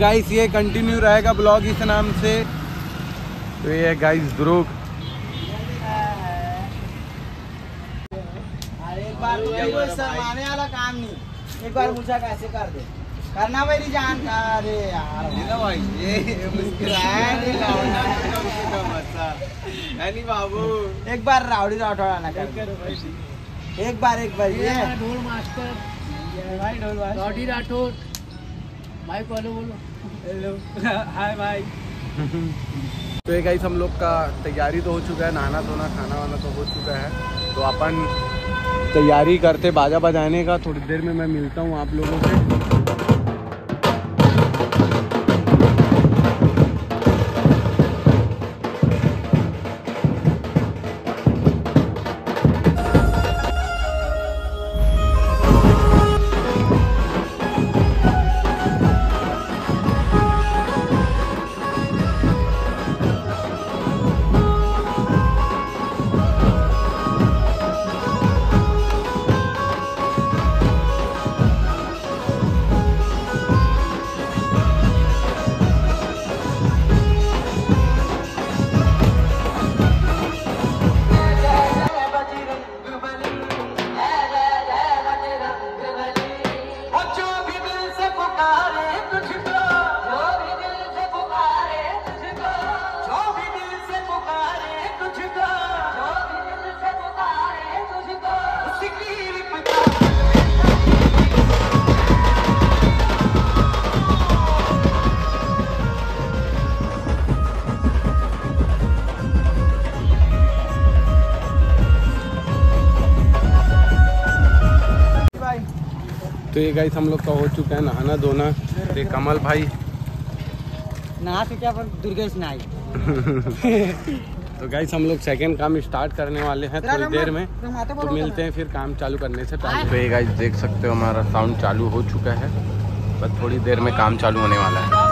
Guys ये continue रहेगा blog इस नाम से। तो ये गाइस ध्रुव एक बार कोई शर्माने वाला काम नहीं। एक बार मुझे कैसे कर दे। करना मेरी जान का अरे यार। भाई ये बाबू। एक बार राउडी राठौड़ा ना कर एक बार एक बार ये। ढोल मास्टर भाई ढोल बाज। लॉडी भाई बोलो। बोलो हाय तो हम लोग का तैयारी तो हो चुका है, नहाना धोना, खाना वाना तो हो चुका है। तो अपन तैयारी करते बाजा बजाने का, थोड़ी देर में मैं मिलता हूँ आप लोगों से। तो ये गाइस हम लोग का हो चुका है नहाना धोना। ये कमल भाई। नहा के क्या दुर्गेश नहाई तो गाइस हम लोग सेकंड काम स्टार्ट करने वाले हैं थोड़ी देर में। तो मिलते हैं फिर काम चालू करने से पहले। तो ये गाइस देख सकते हो हमारा साउंड चालू हो चुका है बस थोड़ी देर में काम चालू होने वाला है।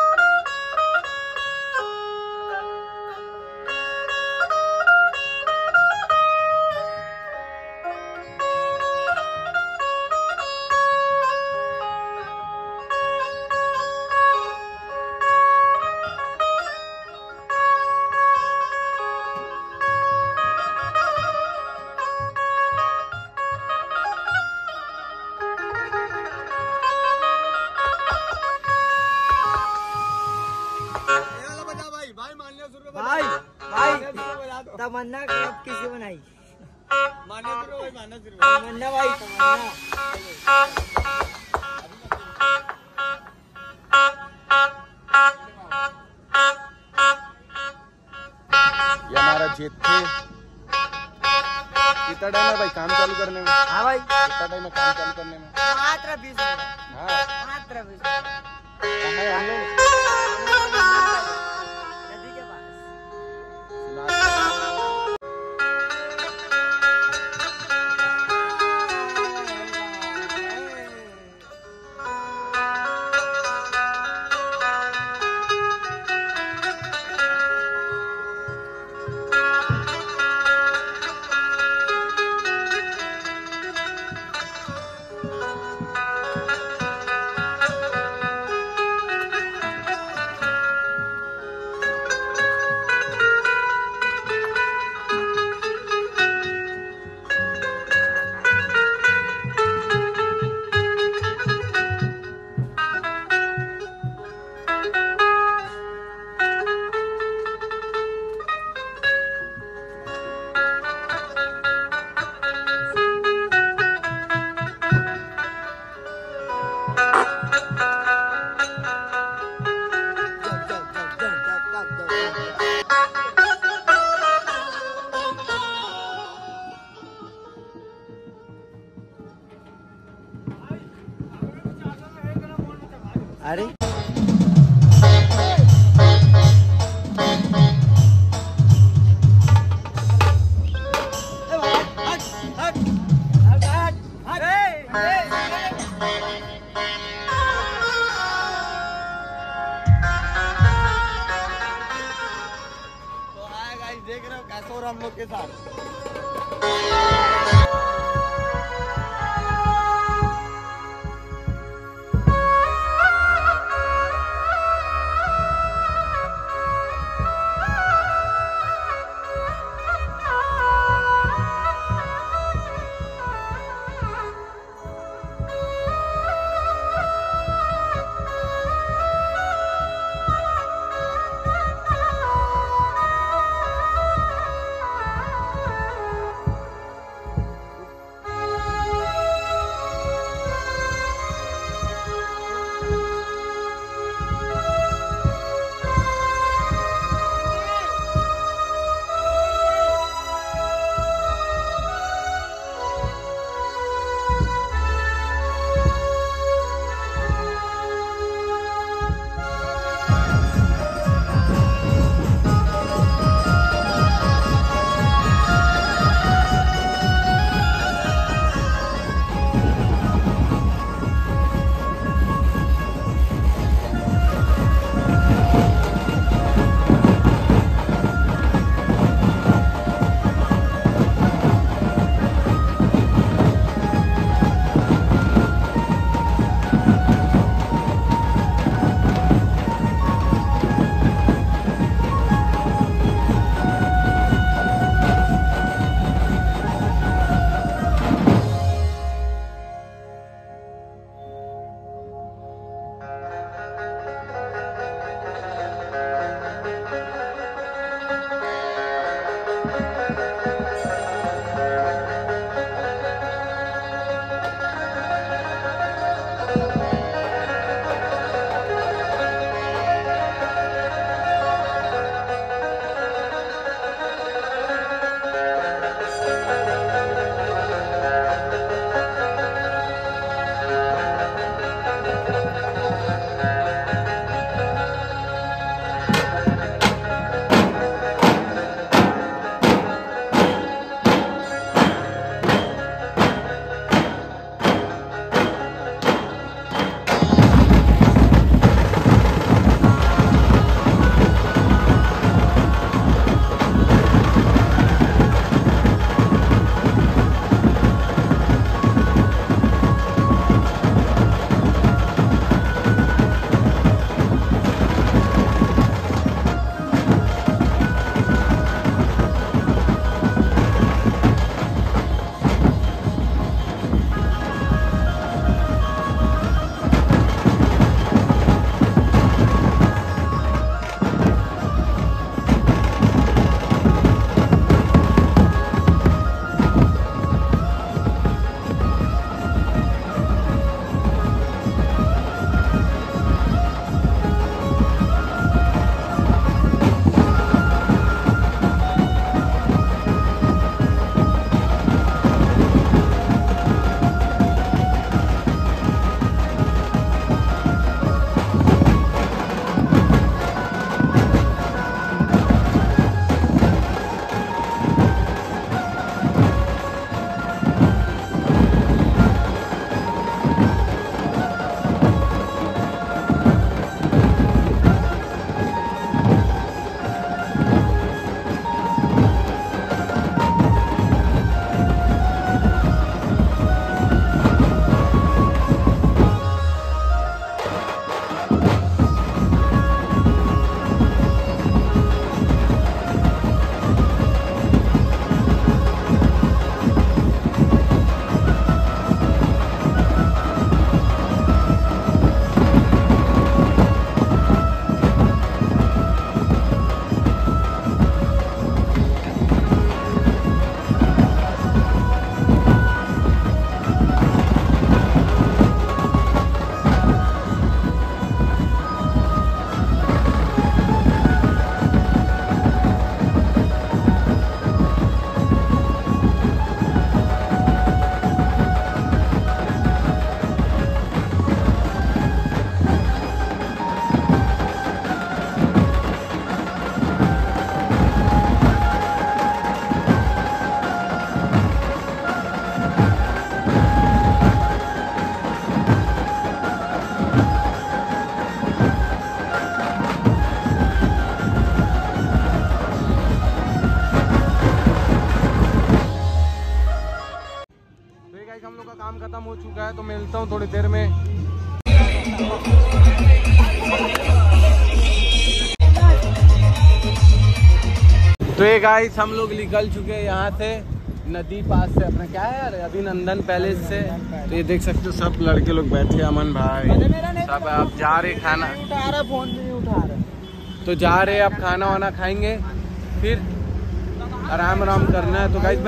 तमन्ना कब किसी बनाई? तमन्ना भाई तमन्ना। ये हमारा जीत थे। कितना टाइम है भाई काम चालू करने में? हाँ भाई। कितना टाइम है काम चालू करने में? मात्र बीस मिनट। हाँ। मात्र बीस मिनट। अरे। देख रहे हो कैसे हो रहा हम लोग के साथ? मिलता हूँ थोड़ी देर में। तो ये गाइस हम लोग निकल चुके हैं यहाँ से नदी पास से अपना। क्या है यार अभिनंदन पैलेस से। तो ये देख सकते हो सब लड़के लोग बैठे अमन भाई। सब आप जा रहे खाना। फ़ोन भी उठा रहा तो जा रहे आप खाना वाना खाएँगे। फिर आराम आराम करना है। तो गाइस